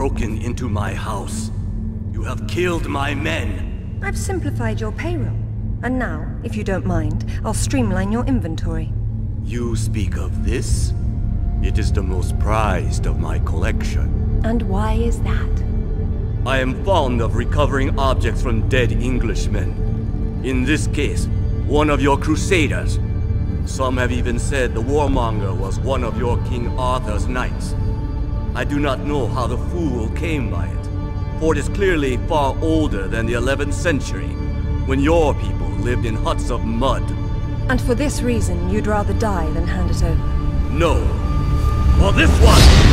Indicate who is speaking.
Speaker 1: broken into my house. You have killed my men.
Speaker 2: I've simplified your payroll. And now, if you don't mind, I'll streamline your inventory.
Speaker 1: You speak of this? It is the most prized of my collection.
Speaker 2: And why is that?
Speaker 1: I am fond of recovering objects from dead Englishmen. In this case, one of your crusaders. Some have even said the warmonger was one of your King Arthur's knights. I do not know how the fool came by it, for it is clearly far older than the 11th century, when your people lived in huts of mud.
Speaker 2: And for this reason, you'd rather die than hand it over.
Speaker 1: No. For this one!